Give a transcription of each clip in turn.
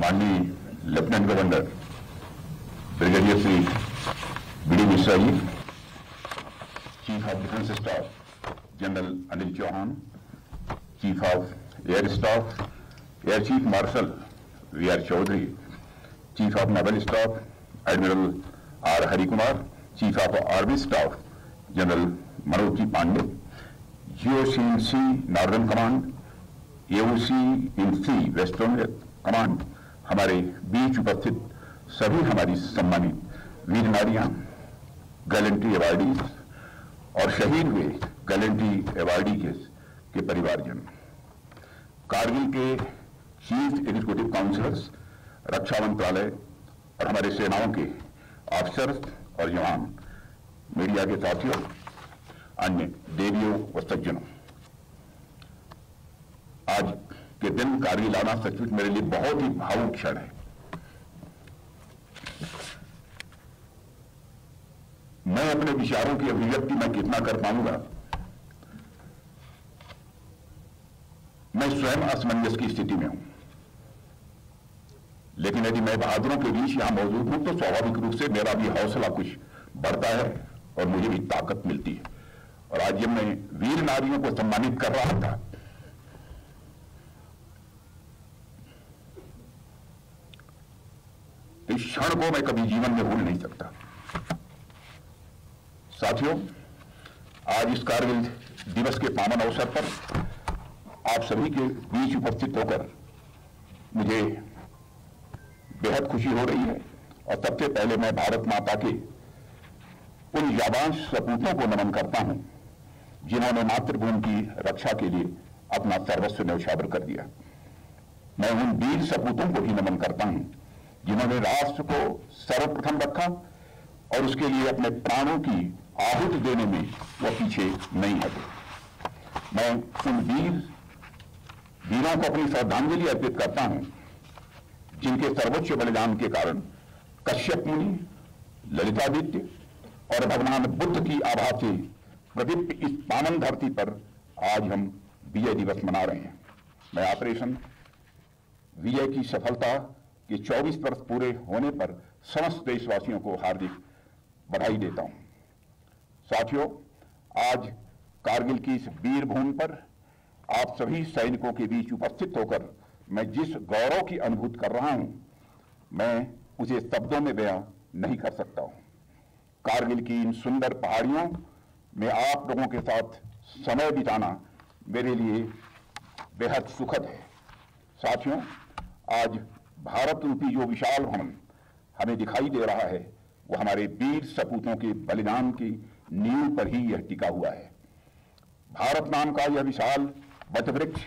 माननीय lieutenant governor brigadier Shri B D Mishra ji, chief of defence staff general Anil Chauhan, chief of air staff, air chief marshal V R Chaudhari, chief of naval staff admiral R Harikumar, chief of army staff general Manoj ji Pande GOCC northern command, AOC in C western command हमारे बीच उपस्थित सभी हमारी सम्मानित वीर नारियाँ gallantry awardees और शहीद हुए gallantry awardee के, के परिवारजन। कारगिल के चीफ एग्जीक्यूटिव काउंसिलर्स रक्षा मंत्रालय और हमारे सेनाओं के अफसर और जवान मीडिया के साथियों अन्य देवियों व सज्जनों। आज के दिन कारगिल आना सचमुच मेरे लिए बहुत ही भावुक क्षण है। मैं अपने विचारों की अभिव्यक्ति मैं कितना कर पाऊँगा? मैं स्वयं असमंजस की स्थिति में हूँ। लेकिन यदि मैं बहादुरों के बीच यहाँ मौजूद हूँ तो स्वाभाविक रूप से मेरा भी हौसला कुछ बढ़ता है और मुझे भी ताकत मिलती है। और आज जब मैं वीर नारियों को सम्मानित कर रहा था तो इस क्षण को मैं कभी जीवन में भूल नहीं सकता। साथियों, आज इस कारगिल दिवस के पावन अवसर पर आप सभी के बीच उपस्थित होकर मुझे बेहद खुशी हो रही है और सबसे पहले मैं भारत माता के उन जाबांश सपूतों को नमन करता हूँ, जिन्होंने मातृभूमि की रक्षा के लिए अपना सर्वस्व न्यौछावर कर दिया। मैं उन वीर सपूतों को भी नमन करता हूँ जिन्होंने राष्ट्र को सर्वप्रथम रखा और उसके लिए अपने प्राणों की आहुति देने में वह पीछे नहीं हटे। मैं उन वीर, वीरों को अपनी श्रद्धांजलि अर्पित करता हूँ, जिनके सर्वोच्च बलिदान के कारण कश्यप मुनि, ललितादित्य और भगवान बुद्ध की आभा से प्रदीप्त इस पावन धरती पर आज हम विजय दिवस मना रहे हैं। मैं ऑपरेशन, विजय की सफलता के 24 वर्ष पूरे होने पर समस्त देशवासियों को हार्दिक बधाई देता हूँ। साथियों, आज कारगिल की इस वीर भूमि पर आप सभी सैनिकों के बीच उपस्थित होकर मैं जिस गौरव की अनुभूत कर रहा हूँ, मैं उसे शब्दों में बयां नहीं कर सकता हूँ। कारगिल की इन सुंदर पहाड़ियों में आप लोगों के साथ समय बिताना मेरे लिए बेहद सुखद है। साथियों, आज भारत रूपी जो विशाल भवन हमें दिखाई दे रहा है, वो हमारे वीर सपूतों के बलिदान की नींव पर ही यह टिका हुआ है। भारत नाम का यह विशाल वटवृक्ष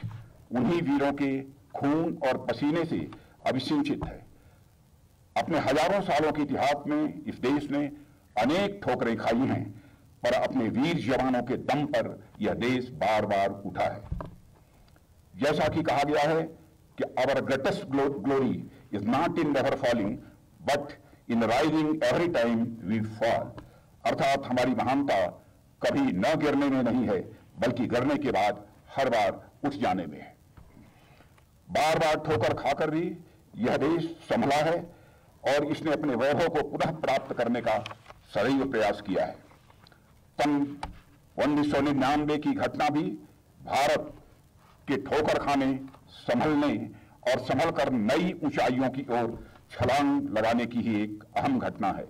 उन्हीं वीरों के खून और पसीने से अभिसिंचित है। अपने हज़ारों सालों के इतिहास में इस देश ने अनेक ठोकरें खाई हैं, पर अपने वीर जवानों के दम पर यह देश बार बार उठा है। जैसा कि कहा गया है कि our greatest glory is not in never falling but in rising every time we fall अर्थात हमारी महानता कभी न गिरने में नहीं है, बल्कि गिरने के बाद हर बार उठ जाने में है। बार बार ठोकर खाकर भी यह देश संभला है और इसने अपने वैभव को पुनः प्राप्त करने का सदैव प्रयास किया है। सन उन्नीस सौ निन्यानवे की घटना भी भारत के ठोकर खाने संभलने और संभल कर नई ऊंचाइयों की ओर छलांग लगाने की ही एक अहम घटना है।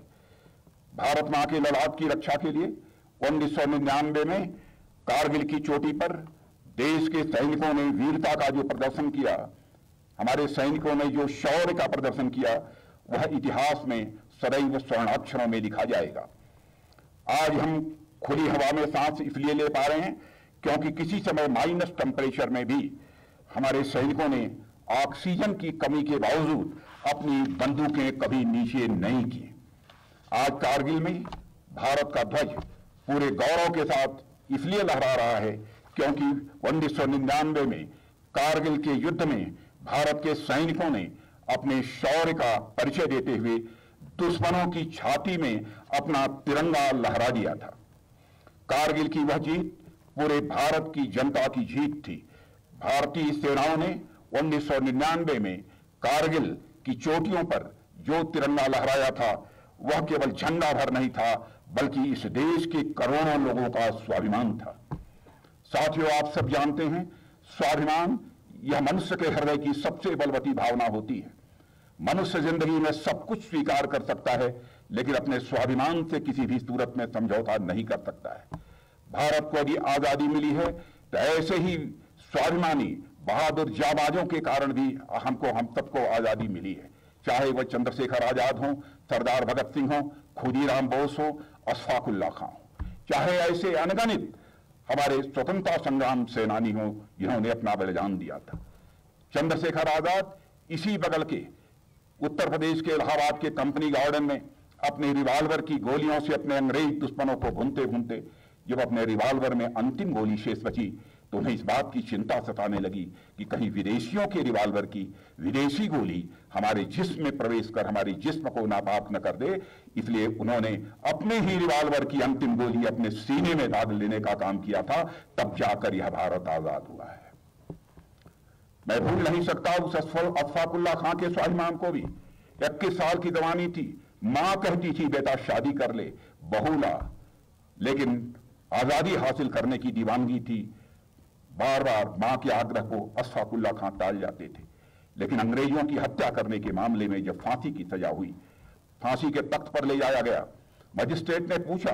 भारत माँ के ललाट की रक्षा के लिए उन्नीस सौ निन्यानवे में कारगिल की चोटी पर देश के सैनिकों ने वीरता का जो प्रदर्शन किया, हमारे सैनिकों ने जो शौर्य का प्रदर्शन किया, वह इतिहास में सदैव स्वर्णाक्षरों में लिखा जाएगा। आज हम खुली हवा में सांस इसलिए ले पा रहे हैं क्योंकि किसी समय माइनस टेम्परेचर में भी हमारे सैनिकों ने ऑक्सीजन की कमी के बावजूद अपनी बंदूकें कभी नीचे नहीं की। आज कारगिल में भारत का ध्वज पूरे गौरव के साथ इसलिए लहरा रहा है क्योंकि उन्नीस सौ निन्यानवे में कारगिल के युद्ध में भारत के सैनिकों ने अपने शौर्य का परिचय देते हुए दुश्मनों की छाती में अपना तिरंगा लहरा दिया था। कारगिल की वह जीत पूरे भारत की जनता की जीत थी। भारतीय सेनाओं ने 1999 में कारगिल की चोटियों पर जो तिरंगा लहराया था, वह केवल झंडा भर नहीं था, बल्कि इस देश के करोड़ों लोगों का स्वाभिमान था। साथियों, आप सब जानते हैं, स्वाभिमान यह मनुष्य के हृदय की सबसे बलवती भावना होती है। मनुष्य ज़िंदगी में सब कुछ स्वीकार कर सकता है, लेकिन अपने स्वाभिमान से किसी भी सूरत में समझौता नहीं कर सकता है। भारत को यदि आज़ादी मिली है तो ऐसे ही स्वाभिमानी बहादुर जाबाजों के कारण भी हमको, हम सबको आज़ादी मिली है। चाहे वह चंद्रशेखर आज़ाद हो, सरदार भगत सिंह हो, खुदीराम बोस हो अशफाकुल्ला खां हो। चाहे ऐसे अनगणित हमारे स्वतंत्रता संग्राम सेनानी हो, जिन्होंने अपना बलिदान दिया था। चंद्रशेखर आज़ाद इसी बगल के, उत्तर प्रदेश के इलाहाबाद के कंपनी गार्डन में अपने रिवाल्वर की गोलियों से अपने अंग्रेज़ दुश्मनों को भूनते भूनते जब अपने रिवाल्वर में अंतिम गोली शेष बची तो उन्हें इस बात की चिंता सताने लगी कि कहीं विदेशियों के रिवाल्वर की विदेशी गोली हमारे जिस्म में प्रवेश कर हमारी जिस्म को नापाक न कर दे। इसलिए उन्होंने अपने ही रिवाल्वर की अंतिम गोली अपने सीने में दाग लेने का काम किया था। तब जाकर यह भारत आज़ाद हुआ है। मैं भूल नहीं सकता उस अफाकुल्ला खां के स्वाभिमान को भी। इक्कीस साल की जवानी थी। माँ कहती थी, बेटा, शादी कर ले, बहुला। लेकिन आज़ादी हासिल करने की दीवानगी थी। बार बार माँ के आग्रह को अशफाकुल्ला खां टाल जाते थे। लेकिन अंग्रेज़ों की हत्या करने के मामले में जब फांसी की सजा हुई, फांसी के तख्त पर ले जाया गया। मजिस्ट्रेट ने पूछा,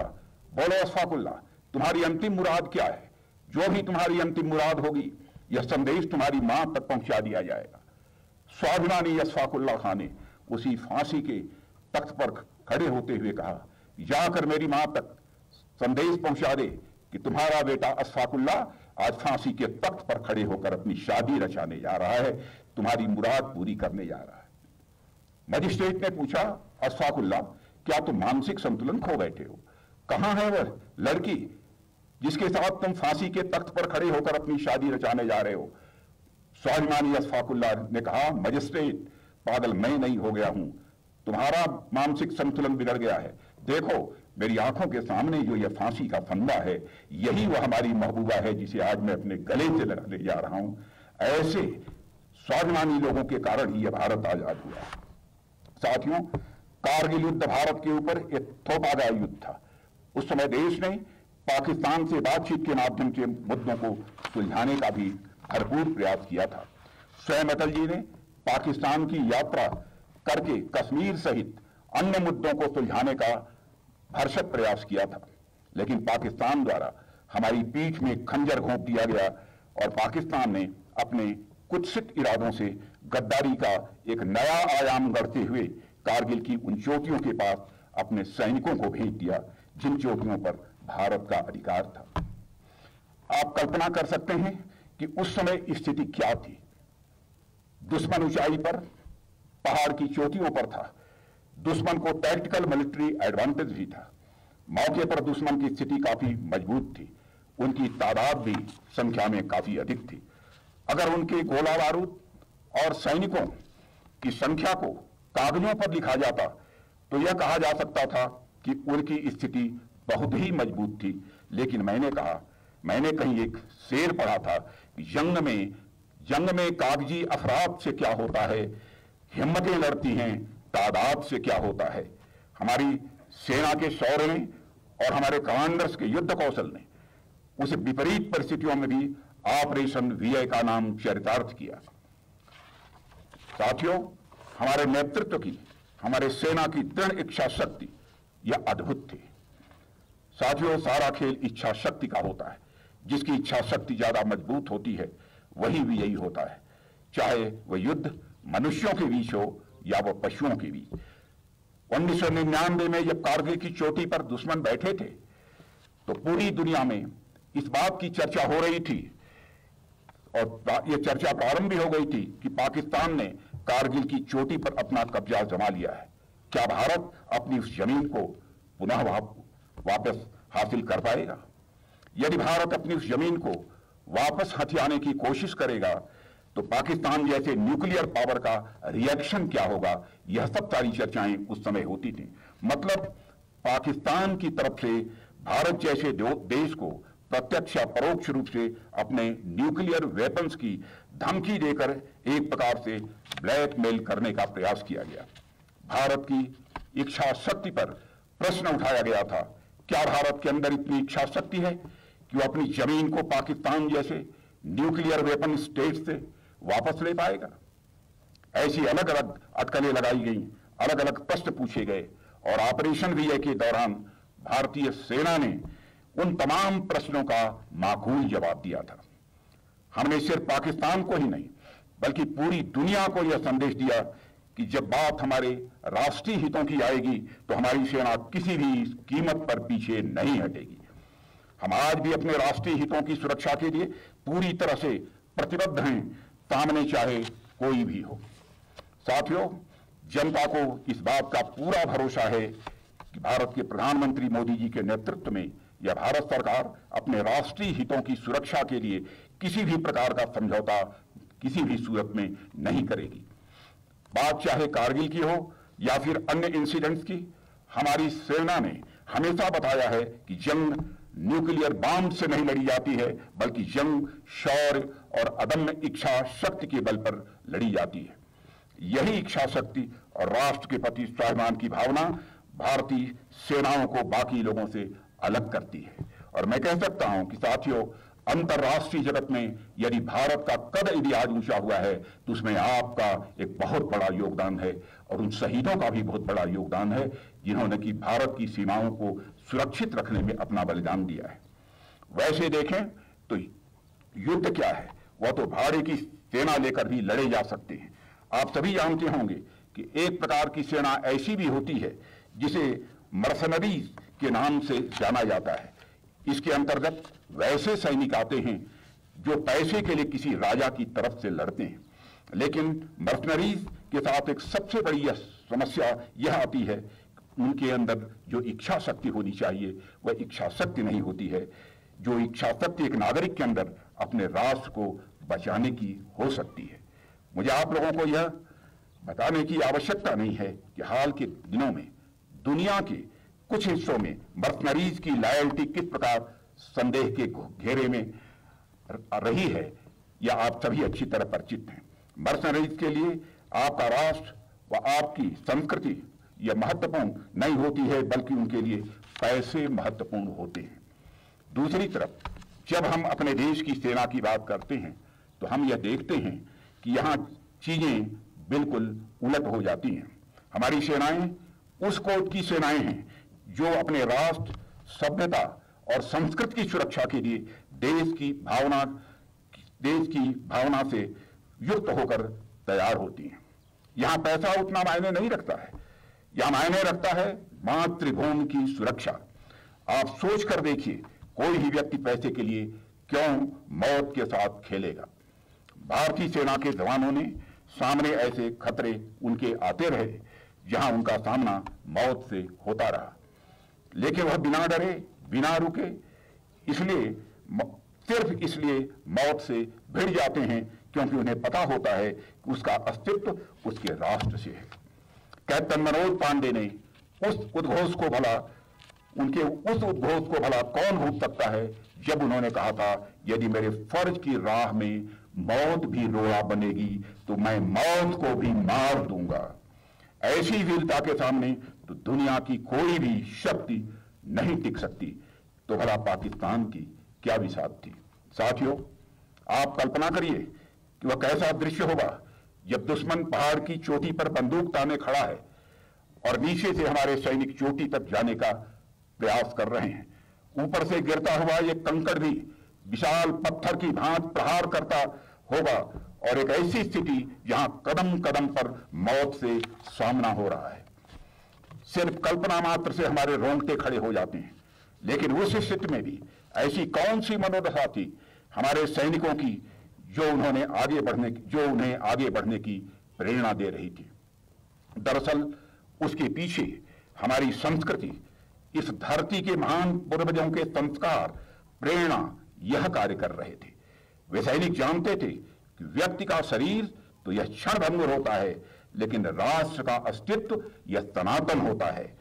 बोलो अशफाकुल्ला तुम्हारी अंतिम मुराद क्या है? जो भी तुम्हारी अंतिम मुराद होगी, यह संदेश तुम्हारी माँ तक पहुँचा दिया जाएगा। स्वाभिमानी अशफाकुल्ला खां ने उसी फांसी के तख्त पर खड़े होते हुए कहा, जाकर मेरी माँ तक संदेश पहुँचा दे कि तुम्हारा बेटा अशफाकुल्ला आज फांसी के तख्त पर खड़े होकर अपनी शादी रचाने जा रहा है, तुम्हारी मुराद पूरी करने जा रहा है। मजिस्ट्रेट ने पूछा अशफाकुल्ला क्या तुम मानसिक संतुलन खो बैठे हो? कहाँ है वह लड़की जिसके साथ तुम फांसी के तख्त पर खड़े होकर अपनी शादी रचाने जा रहे हो? स्वाभिमानी अशफाकुल्ला ने कहा, मजिस्ट्रेट, पागल मैं नहीं हो गया हूँ। तुम्हारा मानसिक संतुलन बिगड़ गया है। देखो मेरी आँखों के सामने जो यह फांसी का फंदा है, यही वह हमारी महबूबा है जिसे आज मैं अपने गले से लगाने जा रहा हूँ। ऐसे स्वाभिमानी लोगों के कारण ही यह भारत आज़ाद हुआ। साथियों, कारगिल युद्ध भारत के ऊपर एक थोपागा युद्ध था। उस समय देश ने पाकिस्तान से बातचीत के माध्यम से मुद्दों को सुलझाने का भी भरपूर प्रयास किया था। स्वयं अटल जी ने पाकिस्तान की यात्रा करके कश्मीर सहित अन्य मुद्दों को सुलझाने का भरसक प्रयास किया था, लेकिन पाकिस्तान द्वारा हमारी पीठ में खंजर घोंप दिया गया और पाकिस्तान ने अपने कुत्सित इरादों से गद्दारी का एक नया आयाम गढ़ते हुए कारगिल की उन चोटियों के पास अपने सैनिकों को भेज दिया, जिन चोटियों पर भारत का अधिकार था। आप कल्पना कर सकते हैं कि उस समय स्थिति क्या थी। दुश्मन ऊंचाई पर, पहाड़ की चोटियों पर था दुश्मन को टैक्टिकल मिलिट्री एडवांटेज भी था। मौके पर दुश्मन की स्थिति काफ़ी मज़बूत थी। उनकी तादाद भी संख्या में काफ़ी अधिक थी। अगर उनके गोला बारूद और सैनिकों की संख्या को कागजों पर लिखा जाता तो यह कहा जा सकता था कि उनकी स्थिति बहुत ही मज़बूत थी। लेकिन मैंने कहा, मैंने कहीं एक शेर पढ़ा था, जंग में जंग में कागज़ी अफराद से क्या होता है, हिम्मतें लड़ती हैं तादाद से क्या होता है? हमारी सेना के शौर्य ने और हमारे कमांडर्स के युद्ध कौशल ने उस विपरीत परिस्थितियों में भी ऑपरेशन वीआई का नाम चरितार्थ किया। साथियों, हमारे नेतृत्व की, हमारे सेना की दृढ़ इच्छा शक्ति यह अद्भुत थी। साथियों, सारा खेल इच्छा शक्ति का होता है। जिसकी इच्छा शक्ति ज़्यादा मज़बूत होती है, वही यही होता है। चाहे वह युद्ध मनुष्यों के बीच हो या वह पशुओं के बीच उन्नीस सौ निन्यानवे में जब कारगिल की चोटी पर दुश्मन बैठे थे तो पूरी दुनिया में इस बात की चर्चा हो रही थी और यह चर्चा प्रारंभ भी हो गई थी कि पाकिस्तान ने कारगिल की चोटी पर अपना कब्जा जमा लिया है। क्या भारत अपनी उस ज़मीन को पुनः वापस हासिल कर पाएगा? यदि भारत अपनी उस ज़मीन को वापस हथियाने की कोशिश करेगा तो पाकिस्तान जैसे न्यूक्लियर पावर का रिएक्शन क्या होगा? यह सब सारी चर्चाएँ उस समय होती थी। मतलब पाकिस्तान की तरफ़ से भारत जैसे देश को प्रत्यक्ष या परोक्ष रूप से अपने न्यूक्लियर वेपन्स की धमकी देकर एक प्रकार से ब्लैकमेल करने का प्रयास किया गया। भारत की इच्छा शक्ति पर प्रश्न उठाया गया था, क्या भारत के अंदर इतनी इच्छा शक्ति है? कि वो अपनी ज़मीन को पाकिस्तान जैसे न्यूक्लियर वेपन स्टेट से वापस ले पाएगा। ऐसी अलग अलग अटकलें लगाई गई अलग अलग प्रश्न पूछे गए, और ऑपरेशन विजय के दौरान भारतीय सेना ने उन तमाम प्रश्नों का माकूल जवाब दिया था। हमने सिर्फ़ पाकिस्तान को ही नहीं, बल्कि पूरी दुनिया को यह संदेश दिया कि जब बात हमारे राष्ट्रीय हितों की आएगी तो हमारी सेना किसी भी कीमत पर पीछे नहीं हटेगी। हम आज भी अपने राष्ट्रीय हितों की सुरक्षा के लिए पूरी तरह से प्रतिबद्ध हैं सामने चाहे कोई भी हो। साथियों, जनता को इस बात का पूरा भरोसा है कि भारत के प्रधानमंत्री मोदी जी के नेतृत्व में यह भारत सरकार अपने राष्ट्रीय हितों की सुरक्षा के लिए किसी भी प्रकार का समझौता किसी भी सूरत में नहीं करेगी। बात चाहे कारगिल की हो या फिर अन्य इंसिडेंट्स की, हमारी सेना ने हमेशा बताया है कि जंग न्यूक्लियर बॉम्ब से नहीं लड़ी जाती है, बल्कि जंग शौर्य और अदम्य इच्छा शक्ति के बल पर लड़ी जाती है। यही इच्छा शक्ति और राष्ट्र के प्रति स्वाभिमान की भावना भारतीय सेनाओं को बाकी लोगों से अलग करती है। और मैं कह सकता हूँ कि साथियों, अंतर्राष्ट्रीय जगत में यदि भारत का कद यदि आज ऊँचा हुआ है तो उसमें आपका एक बहुत बड़ा योगदान है और उन शहीदों का भी बहुत बड़ा योगदान है, जिन्होंने कि भारत की सीमाओं को सुरक्षित रखने में अपना बलिदान दिया है। वैसे देखें तो युद्ध क्या है? वह तो भाड़े की सेना लेकर भी लड़े जा सकते हैं। आप सभी जानते होंगे कि एक प्रकार की सेना ऐसी भी होती है जिसे मर्सनरी के नाम से जाना जाता है। इसके अंतर्गत वैसे सैनिक आते हैं जो पैसे के लिए किसी राजा की तरफ़ से लड़ते हैं। लेकिन मर्सनरीज के साथ एक सबसे बड़ी समस्या यह आती है उनके अंदर जो इच्छा शक्ति होनी चाहिए, वह इच्छा शक्ति नहीं होती है। जो इच्छा शक्ति एक नागरिक के अंदर अपने राष्ट्र को बचाने की हो सकती है। मुझे आप लोगों को यह बताने की आवश्यकता नहीं है कि हाल के दिनों में, दुनिया के कुछ हिस्सों में मर्सनरीज की लॉयल्टी किस प्रकार संदेह के घेरे में रही है यह आप सभी अच्छी तरह परिचित हैं। मर्सनरीज के लिए आपका राष्ट्र व आपकी संस्कृति यह महत्वपूर्ण नहीं होती है, बल्कि उनके लिए पैसे महत्वपूर्ण होते हैं। दूसरी तरफ़, जब हम अपने देश की सेना की बात करते हैं तो हम यह देखते हैं कि यहाँ चीज़ें बिल्कुल उलट हो जाती हैं। हमारी सेनाएँ, उस कोट की सेनाएँ हैं, जो अपने राष्ट्र, सभ्यता और संस्कृति की सुरक्षा के लिए देश की भावना, देश की भावना से युक्त होकर तैयार होती हैं। यहाँ पैसा उतना मायने नहीं रखता है यहाँ मायने रखता है, मातृभूमि की सुरक्षा। आप सोच कर देखिए, कोई ही व्यक्ति पैसे के लिए क्यों मौत के साथ खेलेगा। भारतीय सेना के जवानों ने सामने ऐसे खतरे उनके आते रहे, जहाँ उनका सामना मौत से होता रहा। लेकिन वह बिना डरे, बिना रुके, इसलिए सिर्फ़ इसलिए मौत से भिड़ जाते हैं, क्योंकि उन्हें पता होता है कि उसका अस्तित्व उसके राष्ट्र से है। कैप्टन मनोज पांडे ने उस उद्घोष को भला, उनके उस उद्घोष को भला कौन भूल सकता है? जब उन्होंने कहा था, यदि मेरे फ़र्ज़ की राह में मौत भी रोड़ा बनेगी तो मैं मौत को भी मार दूँगा। ऐसी वीरता के सामने तो दुनिया की कोई भी शक्ति नहीं टिक सकती। तो भला पाकिस्तान की क्या विषाद थी साथियों, आप कल्पना करिए कि वह कैसा दृश्य होगा। जब दुश्मन पहाड़ की चोटी पर बंदूक ताने खड़ा है और नीचे से हमारे सैनिक चोटी तक जाने का प्रयास कर रहे हैं, ऊपर से गिरता हुआ ये कंकड़ भी विशाल पत्थर की भांत प्रहार करता होगा और एक ऐसी स्थिति जहाँ कदम कदम पर मौत से सामना हो रहा है। सिर्फ़ कल्पना मात्र से हमारे रोंगटे खड़े हो जाते हैं, लेकिन उस स्थिति में भी ऐसी कौन सी मनोदशा थी हमारे सैनिकों की जो उन्होंने आगे बढ़ने की जो उन्हें आगे बढ़ने की प्रेरणा दे रही थी। दरअसल, उसके पीछे हमारी संस्कृति, इस धरती के महान पूर्वजों के संस्कार, प्रेरणा, यह कार्य कर रहे थे। वे सैनिक जानते थे कि व्यक्ति का शरीर तो यह क्षण भंगुर होता है, लेकिन राष्ट्र का अस्तित्व यह सनातन होता है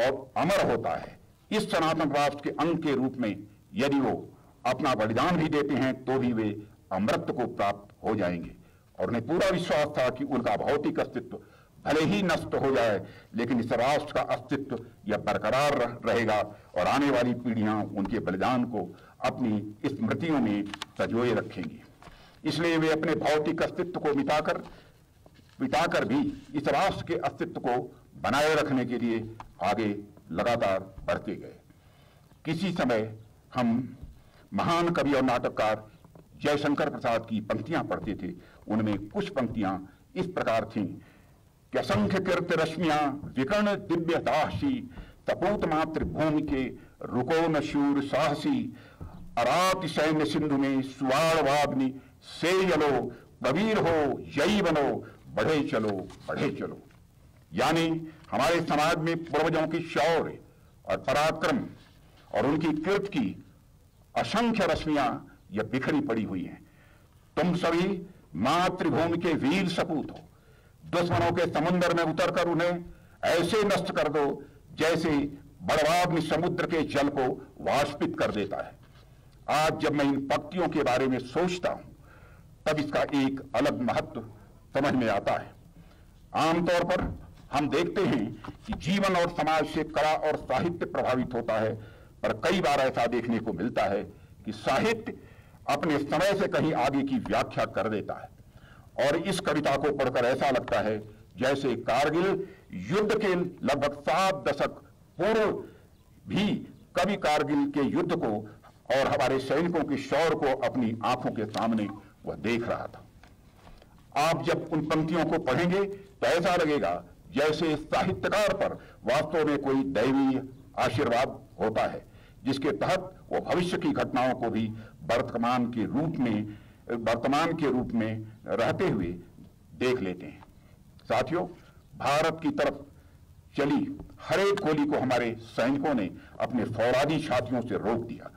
और अमर होता है। इस सनातन राष्ट्र के अंग के रूप में यदि वो अपना बलिदान भी देते हैं तो भी वे अमृत को प्राप्त हो जाएँगे। और उन्हें पूरा विश्वास था कि उनका भौतिक अस्तित्व भले ही नष्ट हो जाए, लेकिन इस राष्ट्र का अस्तित्व यह बरकरार रहेगा और आने वाली पीढ़ियाँ उनके बलिदान को अपनी स्मृतियों में सजोए रखेंगी। इसलिए वे अपने भौतिक अस्तित्व को मिटाकर मिटाकर भी इस राष्ट्र के अस्तित्व को बनाए रखने के लिए आगे लगातार बढ़ते गए। किसी समय हम महान कवि और नाटककार जयशंकर प्रसाद की पंक्तियाँ पढ़ते थे, उनमें कुछ पंक्तियाँ इस प्रकार थीं। कि असंख्य कीर्त रश्मिया, विकर्ण दिव्य दासी, तपोत मात्र भूमि के रुको न शूर साहसी, अरात सैन्य सिंधु में सुवाड़वाग्नि से जलो कबीर हो, यही बनो, बढ़े चलो बढ़े चलो। यानी हमारे समाज में पूर्वजों की शौर्य और पराक्रम और उनकी कृत की असंख्य रश्मियाँ यह बिखरी पड़ी हुई है। तुम सभी मातृभूमि के वीर सपूत हो। दुश्मनों के समुद्र में उतरकर उन्हें ऐसे नष्ट कर दो जैसे बड़वाग्नि समुद्र के जल को वाष्पित कर देता है। आज जब मैं इन पक्तियों के बारे में सोचता हूँ, तब इसका एक अलग महत्व समझ में आता है। आमतौर पर हम देखते हैं कि जीवन और समाज से कला और साहित्य प्रभावित होता है, पर कई बार ऐसा देखने को मिलता है कि साहित्य अपने समय से कहीं आगे की व्याख्या कर देता है। और इस कविता को पढ़कर ऐसा लगता है जैसे कारगिल युद्ध के लगभग सात दशक पूर्व भी कवि कारगिल के युद्ध को और हमारे सैनिकों के शौर को अपनी आँखों के सामने वह देख रहा था। आप जब उन पंक्तियों को पढ़ेंगे तो ऐसा लगेगा जैसे साहित्यकार पर वास्तव में कोई दैवीय आशीर्वाद होता है, जिसके तहत वो भविष्य की घटनाओं को भी वर्तमान के रूप में, वर्तमान के रूप में रहते हुए देख लेते हैं। साथियों, भारत की तरफ़ चली हरेक गोली को हमारे सैनिकों ने अपने फौरादी छातियों से रोक दिया।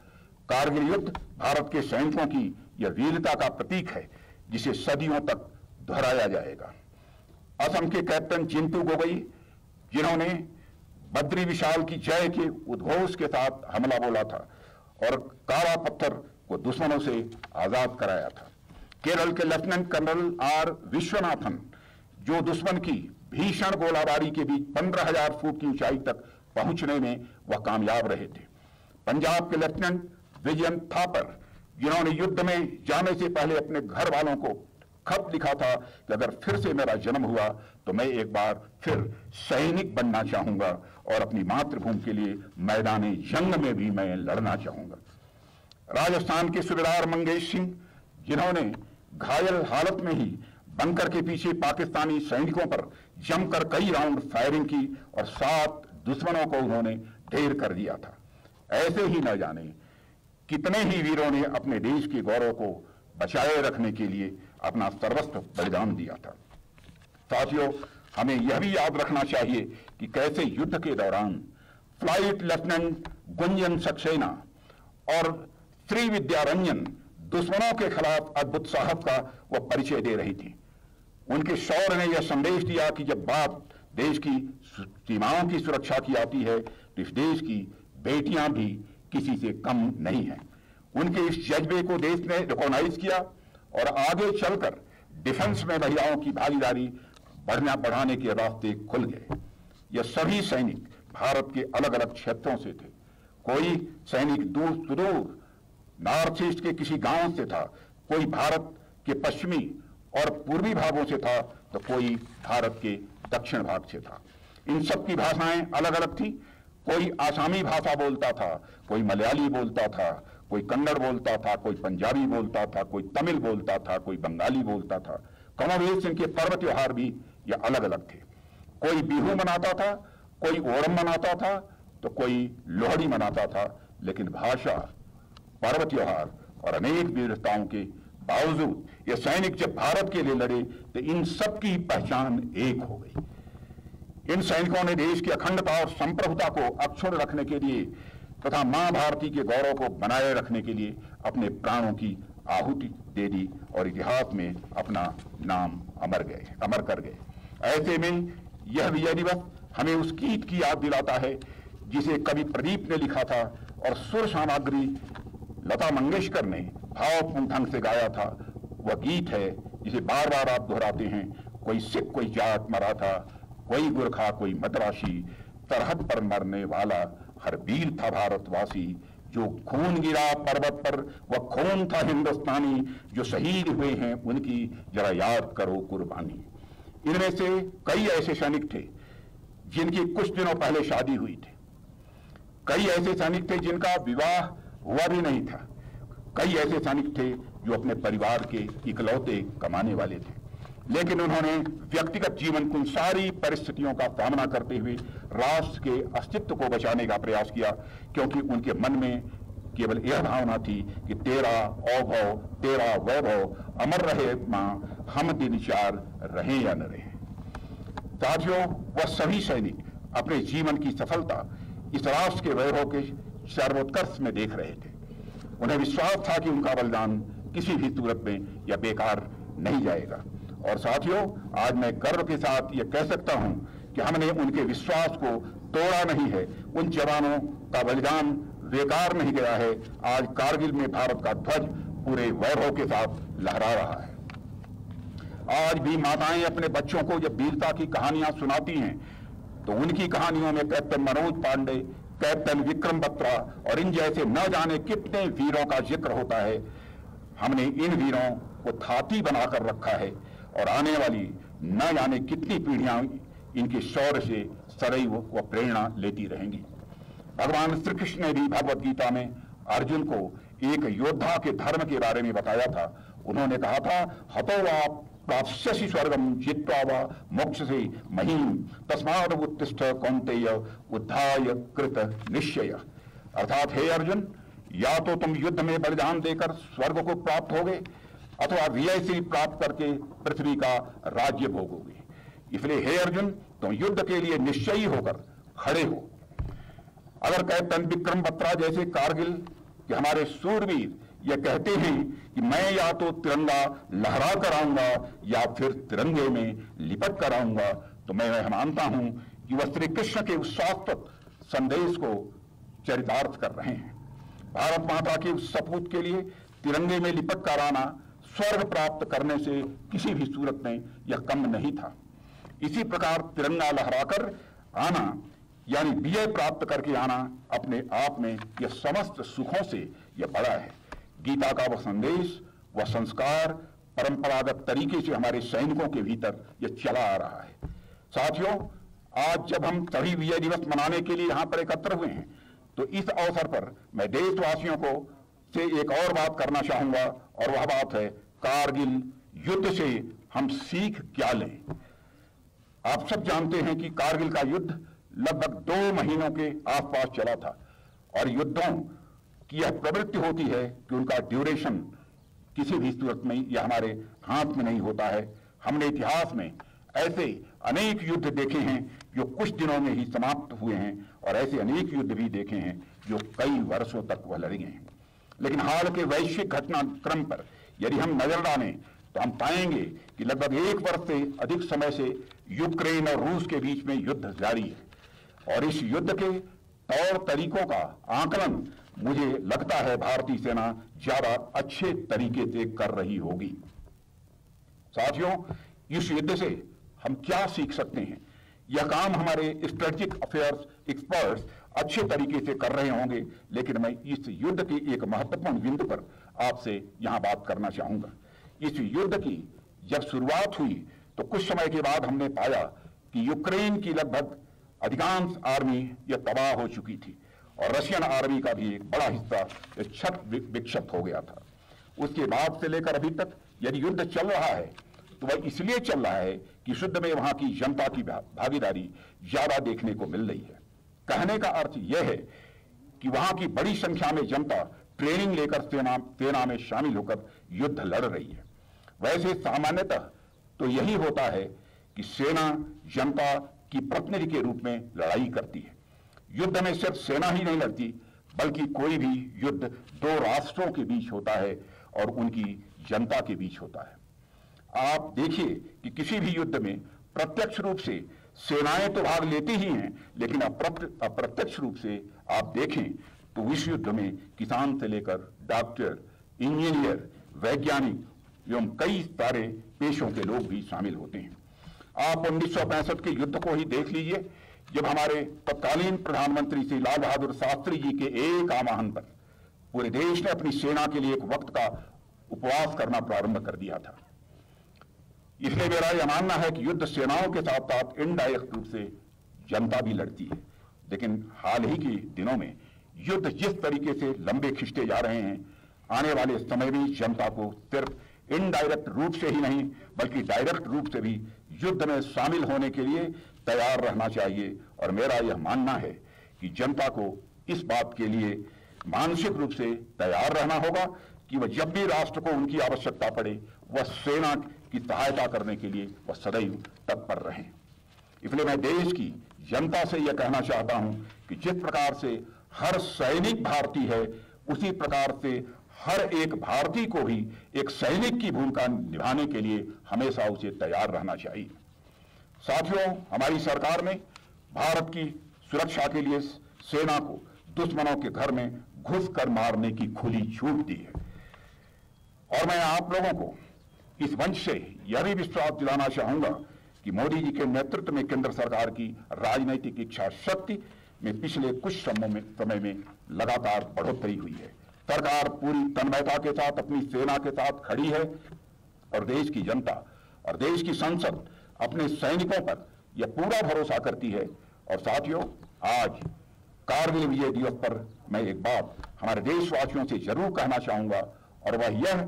कारगिल युद्ध भारत के सैनिकों की यह वीरता का प्रतीक है, जिसे सदियों तक दोहराया जाएगा। असम के कैप्टन चिंतू गोगई, जिन्होंने बद्री विशाल की जय के उद्घोष के साथ हमला बोला था और काला पत्थर को दुश्मनों से आज़ाद कराया था। केरल के लेफ्टिनेंट कर्नल आर विश्वनाथन, जो दुश्मन की भीषण गोलाबारी के बीच पंद्रह हज़ार फुट की ऊंचाई तक पहुँचने में वह कामयाब रहे थे। पंजाब के लेफ्टिनेंट विजयन थापर, जिन्होंने युद्ध में जाने से पहले अपने घर वालों को खत लिखा था कि अगर फिर से मेरा जन्म हुआ तो मैं एक बार फिर सैनिक बनना चाहूँगा और अपनी मातृभूमि के लिए मैदानी जंग में भी मैं लड़ना चाहूँगा। राजस्थान के सूबेदार मंगेश सिंह, जिन्होंने घायल हालत में ही बंकर के पीछे पाकिस्तानी सैनिकों पर जमकर कई राउंड फायरिंग की और सात दुश्मनों को उन्होंने ढेर कर दिया था। ऐसे ही न जाने कितने ही वीरों ने अपने देश के गौरव को बचाए रखने के लिए अपना सर्वस्व बलिदान दिया था। साथियों हमें यह भी याद रखना चाहिए कि कैसे युद्ध के दौरान फ़्लाइट लेफ्टिनेंट गुंजन सक्सेना और श्री विद्यारंजन दुश्मनों के खिलाफ अद्भुत साहस का वह परिचय दे रही थी। उनके शौर्य ने यह संदेश दिया कि जब बात देश की सीमाओं की सुरक्षा की आती है तो इस देश की बेटियाँ भी किसी से कम नहीं है। उनके इस जज्बे को देश ने रिकॉग्नाइज किया और आगे चलकर डिफेंस में महिलाओं की भागीदारी बढ़ना बढ़ाने के रास्ते खुल गए। यह सभी सैनिक भारत के अलग अलग क्षेत्रों से थे। कोई सैनिक दूर सुदूर नॉर्थ ईस्ट के किसी गाँव से था। कोई भारत के पश्चिमी और पूर्वी भागों से था तो कोई भारत के दक्षिण भाग से था। इन सब की भाषाएँ अलग अलग थी। कोई आसामी भाषा बोलता था, कोई मलयाली बोलता था, कोई कन्नड़ बोलता था, कोई पंजाबी बोलता था, कोई तमिल बोलता था, कोई बंगाली बोलता था। कमोवेश इनके पर्व त्योहार भी ये अलग अलग थे। कोई बिहू मनाता था, कोई ओणम मनाता था तो कोई लोहड़ी मनाता था, लेकिन भाषा पर्व त्योहार और अनेक विविधताओं के बावजूद ये सैनिक जब भारत के लिए लड़े तो इन सब की पहचान एक हो गई। इन सैनिकों ने देश की अखंडता और संप्रभुता को अक्षुण रखने के लिए तथा माँ भारती के गौरव को बनाए रखने के लिए अपने प्राणों की आहुति दे दी और इतिहास में अपना नाम अमर गए, अमर कर गए। ऐसे में यह विजय दिवस हमें उस गीत की याद दिलाता है, जिसे कवि प्रदीप ने लिखा था और सुर सामग्री लता मंगेशकर ने भावपूर्ण ढंग से गाया था। वह गीत है जिसे बार बार आप दोहराते हैं। कोई सिख, कोई जाट मरा था, कोई गुरखा, कोई मद्रासी सरहद पर मरने वाला हर वीर था भारतवासी। जो खून गिरा पर्वत पर, वह खून था हिंदुस्तानी। जो शहीद हुए हैं उनकी, जरा याद करो कुर्बानी। इनमें से कई ऐसे सैनिक थे, जिनकी कुछ दिनों पहले शादी हुई थी। कई ऐसे सैनिक थे जिनका विवाह हुआ भी नहीं था। कई ऐसे सैनिक थे जो अपने परिवार के इकलौते कमाने वाले थे। लेकिन उन्होंने व्यक्तिगत जीवन की सारी परिस्थितियों का सामना करते हुए राष्ट्र के अस्तित्व को बचाने का प्रयास किया, क्योंकि उनके मन में केवल यह भावना थी कि तेरा अवभव, तेरा वैभव अमर रहे माँ, हम दिन चार रहे या न रहे। साथियों, वह सभी सैनिक अपने जीवन की सफलता इस राष्ट्र के वैभव के सर्वोत्कर्ष में देख रहे थे। उन्हें विश्वास था कि उनका बलिदान किसी भी सूरत में या बेकार नहीं जाएगा। और साथियों, आज मैं गर्व के साथ ये कह सकता हूँ कि हमने उनके विश्वास को तोड़ा नहीं है। उन जवानों का बलिदान बेकार नहीं गया है। आज कारगिल में भारत का ध्वज पूरे वैभव के साथ लहरा रहा है। आज भी माताएँ अपने बच्चों को जब वीरता की कहानियाँ सुनाती हैं तो उनकी कहानियों में कैप्टन मनोज पांडे, कैप्टन विक्रम बत्रा और इन जैसे न जाने कितने वीरों का ज़िक्र होता है। हमने इन वीरों को थाती बनाकर रखा है और आने वाली न जाने कितनी पीढ़ियाँ इनके शौर्य से सदैव व प्रेरणा लेती रहेंगी। भगवान श्री कृष्ण ने भी भगवत गीता में अर्जुन को एक योद्धा के धर्म के बारे में बताया था। उन्होंने कहा था, हतो आप स्वर्गम व मोक्ष से महीम तस्माद उत्तिष्ठ कौंतेय उद्धाय कृत निश्चय। अर्थात, हे अर्जुन, या तो तुम युद्ध में बलिदान देकर स्वर्ग को प्राप्त होगे, अथवा विजय से प्राप्त करके पृथ्वी का राज्य भोगोगे। इसलिए, हे अर्जुन, तुम युद्ध के लिए निश्चयी होकर खड़े हो। अगर कैप्टन विक्रम बत्रा जैसे कारगिल के हमारे सूरवीर ये कहते हैं कि मैं या तो तिरंगा लहरा कर आऊँगा या फिर तिरंगे में लिपट कर आऊँगा तो मैं वह मानता हूँ कि वह श्री कृष्ण के उस शाश्वत संदेश को चरितार्थ कर रहे हैं। भारत माता के उस सपूत के लिए तिरंगे में लिपट कर आना, स्वर्ग प्राप्त करने से किसी भी सूरत में यह कम नहीं था। इसी प्रकार तिरंगा लहराकर आना यानी विजय प्राप्त करके आना अपने आप में यह समस्त सुखों से यह बड़ा है। गीता का वह संदेश, वह संस्कार, परंपरागत तरीके से हमारे सैनिकों के भीतर यह चला आ रहा है। साथियों, आज जब हम सभी विजय दिवस मनाने के लिए यहाँ पर एकत्र हुए हैं तो इस अवसर पर मैं देशवासियों को से एक और बात करना चाहूँगा, और वह बात है कारगिल युद्ध से हम सीख क्या लें। आप सब जानते हैं कि कारगिल का युद्ध लगभग दो महीनों के आसपास चला था। और युद्धों की यह प्रवृत्ति होती है कि उनका ड्यूरेशन किसी भी सूरत में या हमारे हाथ में नहीं होता है। हमने इतिहास में ऐसे अनेक युद्ध देखे हैं जो कुछ दिनों में ही समाप्त हुए हैं और ऐसे अनेक युद्ध भी देखे हैं जो कई वर्षों तक वह लड़े हैं। लेकिन हाल के वैश्विक घटनाक्रम पर यदि हम नज़र डालें तो हम पाएँगे कि लगभग एक वर्ष से अधिक समय से यूक्रेन और रूस के बीच में युद्ध जारी है। और इस युद्ध के तौर तरीकों का आकलन मुझे लगता है भारतीय सेना ज़्यादा अच्छे तरीके से कर रही होगी। साथियों, इस युद्ध से हम क्या सीख सकते हैं? यह काम हमारे स्ट्रेटेजिक अफेयर्स एक्सपर्ट्स अच्छे तरीके से कर रहे होंगे, लेकिन मैं इस युद्ध के एक महत्वपूर्ण बिंदु पर आपसे यहाँ बात करना चाहूँगा। इस युद्ध की जब शुरुआत हुई तो कुछ समय के बाद हमने पाया कि यूक्रेन की लगभग अधिकांश आर्मी यह तबाह हो चुकी थी और रशियन आर्मी का भी एक बड़ा हिस्सा छत विक्षत हो गया था। उसके बाद से लेकर अभी तक यदि युद्ध चल रहा है तो वह इसलिए चल रहा है कि शुद्ध में वहाँ की जनता की भागीदारी ज़्यादा देखने को मिल रही है। कहने का अर्थ यह है कि वहाँ की बड़ी संख्या में जनता ट्रेनिंग लेकर सेना सेना में शामिल होकर युद्ध लड़ रही है। वैसे सामान्यतः तो यही होता है कि सेना, जनता की प्रतिनिधि के रूप में लड़ाई करती है। युद्ध में सिर्फ़ सेना ही नहीं लड़ती, बल्कि कोई भी युद्ध दो राष्ट्रों के बीच होता है और उनकी जनता के बीच होता है। आप देखिए कि किसी भी युद्ध में प्रत्यक्ष रूप से सेनाएँ तो भाग लेती ही हैं, लेकिन अप्रत्यक्ष रूप से आप देखें तो विश्व युद्ध में किसान से लेकर डॉक्टर, इंजीनियर, वैज्ञानिक एवं कई सारे पेशों के लोग भी शामिल होते हैं। आप उन्नीस के युद्ध को ही देख लीजिए, जब हमारे तत्कालीन प्रधानमंत्री श्री लाल बहादुर शास्त्री जी के एक आह्वान पर पूरे देश ने अपनी सेना के लिए एक वक्त का उपवास करना प्रारंभ कर दिया था। इसलिए मेरा यह मानना है कि युद्ध सेनाओं के साथ साथ इनडायरेक्ट रूप से जनता भी लड़ती है। लेकिन हाल ही के दिनों में युद्ध जिस तरीके से लंबे खिंचते जा रहे हैं, आने वाले समय में जनता को सिर्फ़ इनडायरेक्ट रूप से ही नहीं, बल्कि डायरेक्ट रूप से भी युद्ध में शामिल होने के लिए तैयार रहना चाहिए। और मेरा यह मानना है कि जनता को इस बात के लिए मानसिक रूप से तैयार रहना होगा कि वह जब भी राष्ट्र को उनकी आवश्यकता पड़े, वह सेना की सहायता करने के लिए वह सदैव तत्पर रहें। इसलिए मैं देश की जनता से यह कहना चाहता हूँ कि जिस प्रकार से हर सैनिक भारतीय है, उसी प्रकार से हर एक भारतीय को भी एक सैनिक की भूमिका निभाने के लिए हमेशा उसे तैयार रहना चाहिए। साथियों, हमारी सरकार ने भारत की सुरक्षा के लिए सेना को दुश्मनों के घर में घुस कर मारने की खुली छूट दी है। और मैं आप लोगों को इस मंच से यह भी विश्वास दिलाना चाहूँगा कि मोदी जी के नेतृत्व में केंद्र सरकार की राजनीतिक इच्छा शक्ति में पिछले कुछ समय में लगातार बढ़ोतरी हुई है। सरकार पूरी तन्मयता के साथ, अपनी सेना के साथ खड़ी है और देश की जनता और देश की संसद अपने सैनिकों पर यह पूरा भरोसा करती है। और साथियों, आज कारगिल विजय दिवस पर मैं एक बात हमारे देशवासियों से ज़रूर कहना चाहूँगा, और वह यह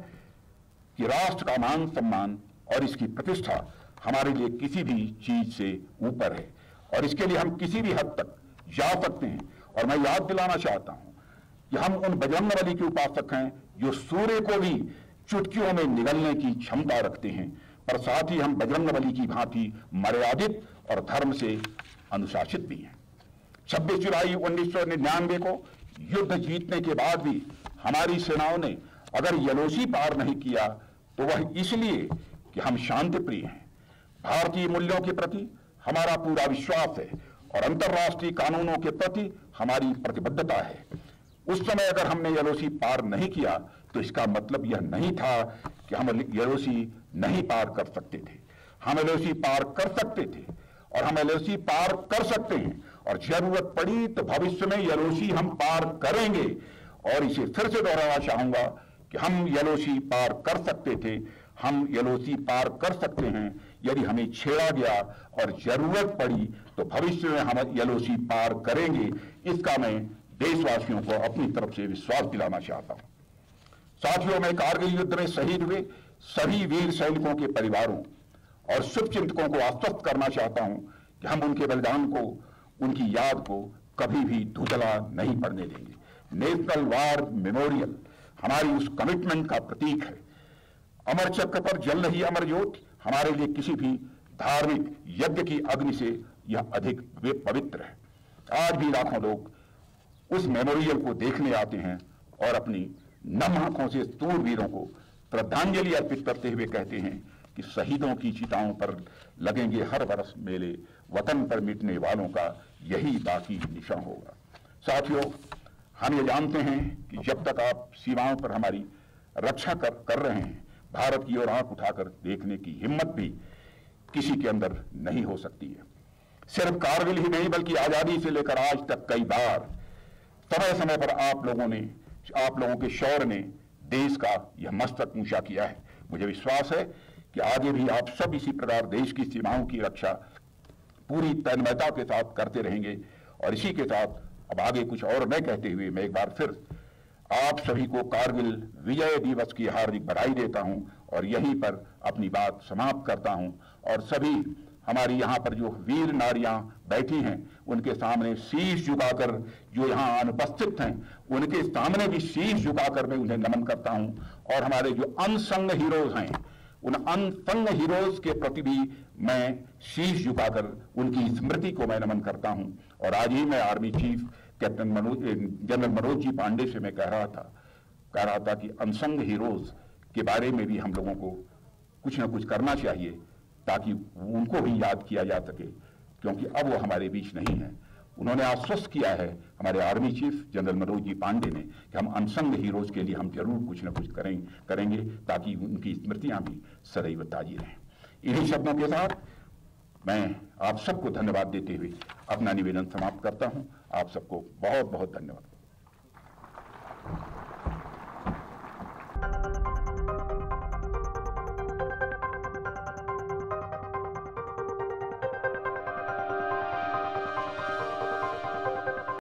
कि राष्ट्र का मान सम्मान और इसकी प्रतिष्ठा हमारे लिए किसी भी चीज़ से ऊपर है। और इसके लिए हम किसी भी हद तक जा सकते हैं। और मैं याद दिलाना चाहता हूँ कि हम उन बजरंग बली के उपासक हैं जो सूर्य को भी चुटकियों में निगलने की क्षमता रखते हैं। पर साथ ही हम बजरंग बली की भांति मर्यादित और धर्म से अनुशासित भी हैं। छब्बीस जुलाई उन्नीस सौ निन्यानवे को युद्ध जीतने के बाद भी हमारी सेनाओं ने अगर यलोसी पार नहीं किया तो वह इसलिए कि हम शांति प्रिय हैं। भारतीय मूल्यों के प्रति हमारा पूरा विश्वास है और अंतर्राष्ट्रीय कानूनों के प्रति हमारी प्रतिबद्धता है। उस समय अगर हमने यलोसी पार नहीं किया तो इसका मतलब यह नहीं था कि हम यलोसी नहीं पार कर सकते थे। हम एलओसी पार कर सकते थे और हम एलओसी पार कर सकते हैं। और ज़रूरत पड़ी तो भविष्य में यलोसी हम पार करेंगे। और इसे फिर से दोहराना चाहूँगा कि हम यलोसी पार कर सकते थे। हम यलोसी पार कर सकते हैं यदि हमें छेड़ा गया और ज़रूरत पड़ी तो भविष्य में हम यलोसी पार करेंगे। इसका मैं देशवासियों को अपनी तरफ़ से विश्वास दिलाना चाहता हूँ। साथियों, में कारगिल युद्ध में शहीद हुए सभी वीर सैनिकों के परिवारों और शुभ चिंतकों को आश्वस्त करना चाहता हूँ कि हम उनके बलिदान को, उनकी याद को कभी भी धुजला नहीं पड़ने देंगे। नेशनल वार मेमोरियल हमारी उस कमिटमेंट का प्रतीक है। अमर चक्र पर जल रही अमर ज्योत, हमारे लिए किसी भी धार्मिक यज्ञ की अग्नि से यह अधिक पवित्र है। आज भी लाखों लोग उस मेमोरियल को देखने आते हैं और अपनी नम आँखों से सूर वीरों को श्रद्धांजलि अर्पित करते हुए कहते हैं कि शहीदों की चिताओं पर लगेंगे हर बरस मेले वतन पर मिटने वालों का यही बाकी निशान होगा। साथियों हम ये जानते हैं कि जब तक आप सीमाओं पर हमारी रक्षा कर, कर रहे हैं भारत की ओर आँख उठाकर देखने की हिम्मत भी किसी के अंदर नहीं हो सकती है। सिर्फ़ कारगिल ही नहीं बल्कि आज़ादी से लेकर आज तक कई बार समय समय पर आप लोगों ने, आप लोगों के शौर्य ने देश का यह मस्तक ऊँचा किया है। मुझे विश्वास है कि आगे भी आप सब इसी प्रकार देश की सीमाओं की रक्षा पूरी तन्मयता के साथ करते रहेंगे और इसी के साथ अब आगे कुछ और न कहते हुए मैं एक बार फिर आप सभी को कारगिल विजय दिवस की हार्दिक बधाई देता हूँ और यहीं पर अपनी बात समाप्त करता हूँ और सभी हमारी यहाँ पर जो वीर नारियाँ बैठी हैं, उनके सामने शीश झुकाकर जो यहाँ अनुपस्थित हैं, उनके सामने भी शीश झुकाकर मैं उन्हें नमन करता हूँ। और हमारे जो अनसंग हीरोज हैं, उन अनसंग हीरोज के प्रति भी मैं शीश झुकाकर उनकी स्मृति को मैं नमन करता हूँ। और आज ही मैं army chief captain Manoj general Manoj ji Pande से मैं कह रहा था, कह रहा था कि अनसंग हीरोज के बारे में भी हम लोगों को कुछ ना कुछ करना चाहिए। ताकि उनको भी याद किया जा सके, क्योंकि अब वो हमारे बीच नहीं है। उन्होंने आश्वस्त किया है, हमारे army chief general Manoj ji Pande ने, कि हम अनसंग हीरोज के लिए हम ज़रूर कुछ ना कुछ करें, करेंगे, ताकि उनकी स्मृतियाँ भी सदैव ताजी रहें। इन्हीं शब्दों के साथ मैं आप सबको धन्यवाद देते हुए अपना निवेदन समाप्त करता हूँ। आप सबको बहुत बहुत धन्यवाद।